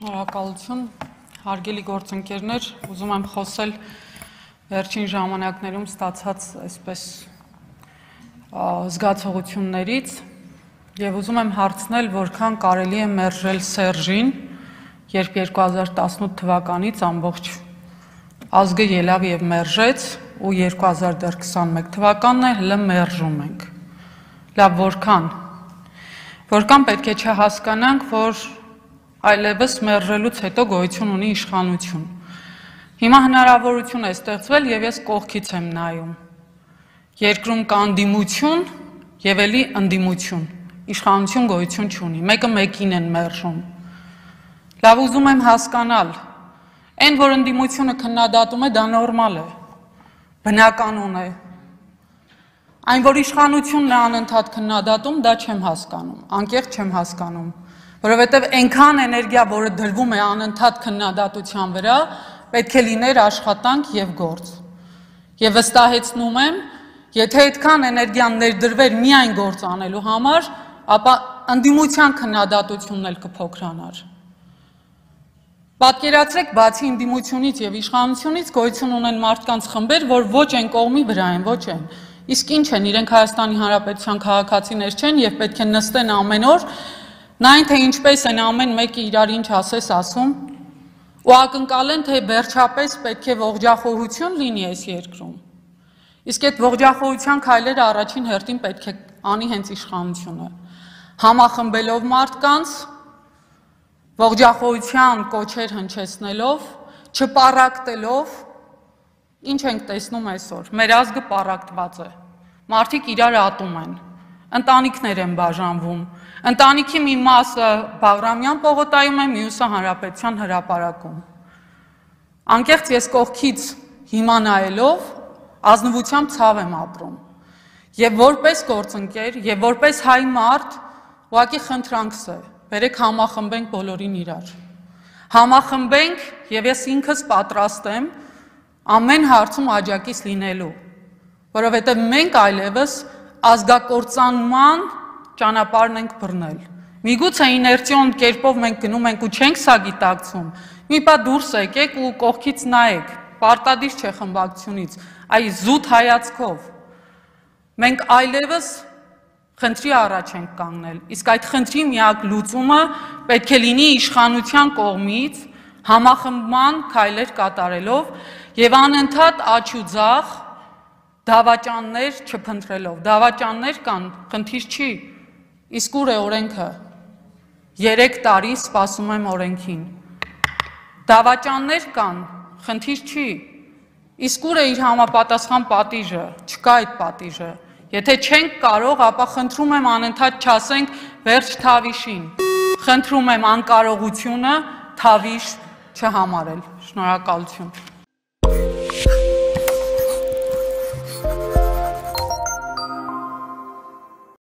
Շնորհակալություն, հարգելի գործընկերներ, ուզում եմ խոսել վերջին ժամանակներում ստացած այսպես զգացողություններից եւ ուզում եմ հարցնել, որքան կարելի է մերժել Սերժին, երբ 2018 թվականից ամբողջ ազգը ելավ եւ մերժեց ու 2021 թվականն է հլը մերժում ենք։ Լավ, որքան որքան պետք է չհասկանանք, որ այլևս մերժելուց հետո գոյություն ունի իշխանություն։ Հիմա հնարավորություն է ստեղծվել եւ ես կողքից եմ նայում։ Երկրում կա անդիմություն եւ էլի անդիմություն։ Իշխանություն գոյություն չունի։ Մեկը մեկին են մերժում։ Լավ ուզում եմ հասկանալ, այն որ անդիմությունը քննադատում է, դա նորմալ է։ Բնականon է։ Այն որ իշխանությունն է անընդհատ քննադատում, դա չեմ հասկանում։ Անկեղծ չեմ հասկանում որովհետև այնքան էներգիա, որը դրվում է անընդհատ քննադատության վրա, պետք է լիներ աշխատանք եւ գործ։ Եվ վստահեցնում եմ, եթե այդքան էներգիան ներդրվեր միայն գործ անելու համար, ապա ընդդիմության քննադատությունն էլ կփոքրանար։ Պատկերացրեք, բացի ընդդիմությունից եւ իշխանությունից գոյություն ունեն մարդկանց խմբեր, որ ոչ այն կողմի վրա են, ոչ այն։ Իսկ ինչ են, իրենք Հայաստանի Հանրապետության քաղաքացիներ չեն եւ պետք է նստեն ամեն օր Նայն թե ինչպես են ամեն մեկը իրար ինչ ասես ասում, ու ակնկալեն, թե վերջապես պետք է ողջախոհություն լինի այս երկրում։ Իսկ այդ ողջախոհության քայլերը առաջին հերթին պետք է անի հենց իշխանությունը։ Համախմբելով մարդկանց, ողջախոհության կոչեր հնչեցնելով, չպարակտելով, ինչ ենք տեսնում այսօր։ Մեր ազգը պարակտված է։ Մարդիկ իրար ատում են ընտանիքներ են բաժանվում։ Ընտանիքի մի մասը Բաղրամյան պողոտայում է, մյուսը Հանրապետության հրապարակում։ Անկեղծ ես կողքից հիմա նայելով ազնվությամբ ցավ եմ ապրում։ Եվ որպես գործընկեր, եւ որպես հայ մարդ, ուղղակի խնդրանքս է, բերեք համախմբենք բոլորին իրար։ Համախմբենք եւ ես ինքս պատրաստ եմ ամեն հարցում աջակից լինելու, որովհետեւ մենք այլևս ազգակործանման ճանապարհն ենք բռնել։ Միգուցե իներցիոն կերպով մենք գնում ենք ու չենք սա գիտակցում։ Մի պա դուրս եկեք ու կողքից նայեք, պարտադիր չէ խմբակցությունից, այ զուտ հայացքով։ Մենք այլևս խնդրի առաջ ենք կանգնել։ Իսկ այդ խնդրի միակ լուծումը պետք է լինի իշխանության կողմից համախմբման քայլեր կատարելով եւ անընդհատ աչ ու ձախ դավաճաններ չփնտրելով։ Դավաճաններ կան, խնդիր չի։ Իսկ ուր է օրենքը։ 3 տարի սպասում եմ օրենքին։ Դավաճաններ կան, խնդիր չի։ Իսկ ուր է իր համապատասխան պատիժը։ Չկա այդ պատիժը։ Եթե չենք կարող, ապա խնդրում եմ անընդհատ չասենք վերջ թավիշին։ Խնդրում եմ անկարողությունը թավիշ չհամարել։ Շնորհակալություն։